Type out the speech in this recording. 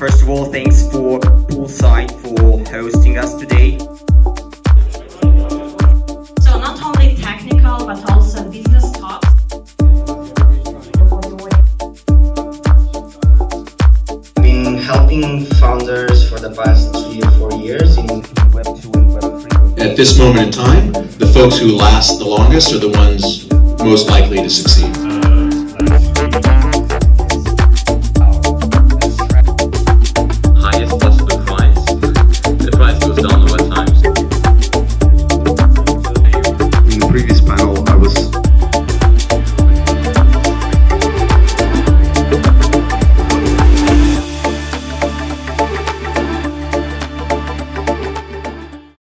first of all, thanks for Poolside for hosting us today. So, not only technical, but also business talks. I've been helping founders for the past three or four years in At this moment in time, the folks who last the longest are the ones most likely to succeed.